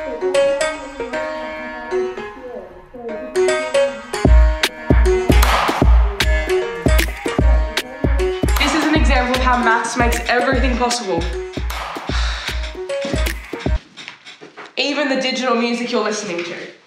This is an example of how maths makes everything possible. Even the digital music you're listening to.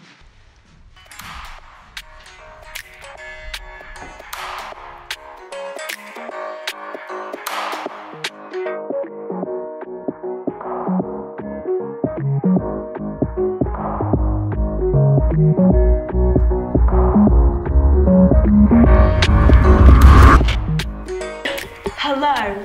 Hello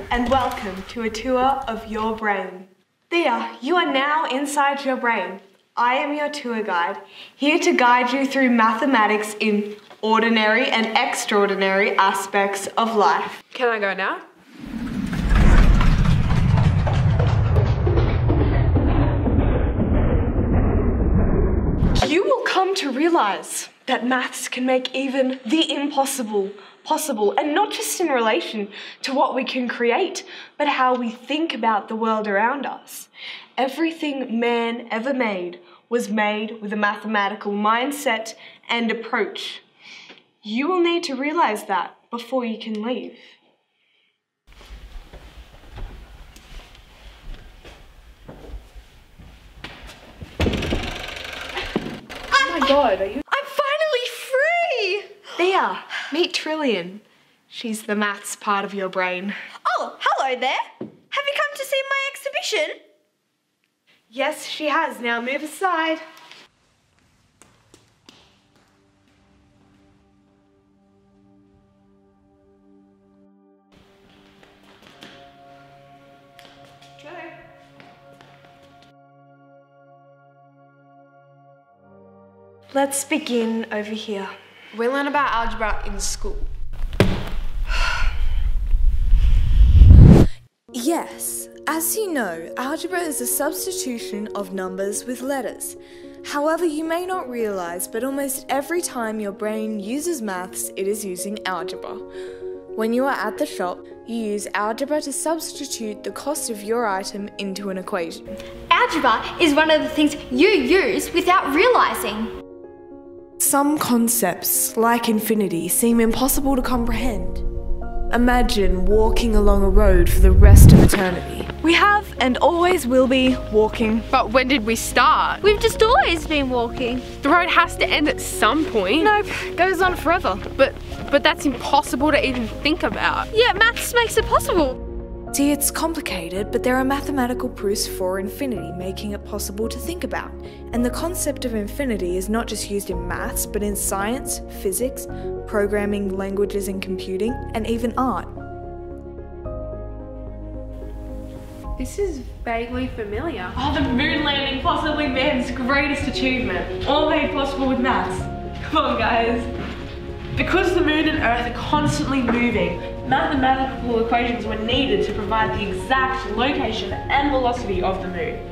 and welcome to a tour of your brain. There, you are now inside your brain. I am your tour guide, here to guide you through mathematics in ordinary and extraordinary aspects of life. Can I go now? Realize that maths can make even the impossible possible, and not just in relation to what we can create, but how we think about the world around us. Everything man ever made was made with a mathematical mindset and approach. You will need to realize that before you can leave. God, are you? I'm finally free! There, meet Trillian. She's the maths part of your brain. Oh, hello there. Have you come to see my exhibition? Yes, she has. Now move aside. Let's begin over here. We learn about algebra in school. Yes, as you know, algebra is a substitution of numbers with letters. However, you may not realize, but almost every time your brain uses maths, it is using algebra. When you are at the shop, you use algebra to substitute the cost of your item into an equation. Algebra is one of the things you use without realizing. Some concepts, like infinity, seem impossible to comprehend. Imagine walking along a road for the rest of eternity. We have and always will be walking. But when did we start? We've just always been walking. The road has to end at some point. Nope, goes on forever. But but that's impossible to even think about. Yeah, maths makes it possible. See, it's complicated, but there are mathematical proofs for infinity, making it possible to think about. And the concept of infinity is not just used in maths, but in science, physics, programming, languages and computing, and even art. This is vaguely familiar. Oh, the moon landing, possibly man's greatest achievement. All made possible with maths. Come on, guys. Because the moon and earth are constantly moving, mathematical equations were needed to provide the exact location and velocity of the moon.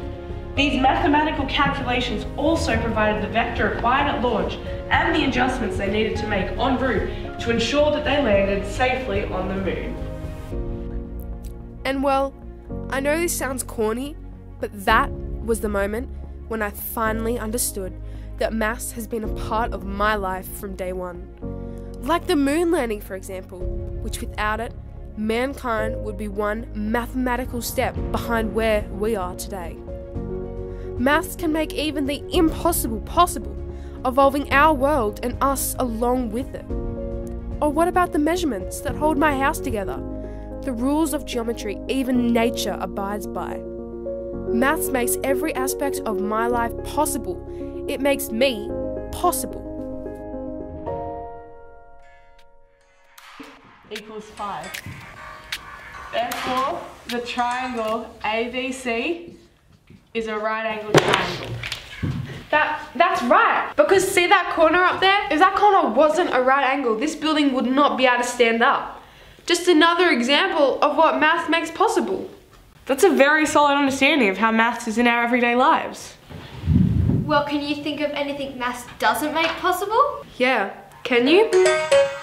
These mathematical calculations also provided the vector required at launch and the adjustments they needed to make en route to ensure that they landed safely on the moon. And well, I know this sounds corny, but that was the moment when I finally understood that maths has been a part of my life from day one. Like the moon landing, for example, which without it, mankind would be one mathematical step behind where we are today. Maths can make even the impossible possible, evolving our world and us along with it. Or what about the measurements that hold my house together? The rules of geometry even nature abides by. Maths makes every aspect of my life possible. It makes me possible. Equals 5. Therefore, the triangle ABC is a right angled triangle. That that's right. Because see that corner up there? If that corner wasn't a right angle, this building would not be able to stand up. Just another example of what math makes possible. That's a very solid understanding of how maths is in our everyday lives. Well, can you think of anything maths doesn't make possible? Yeah, can you?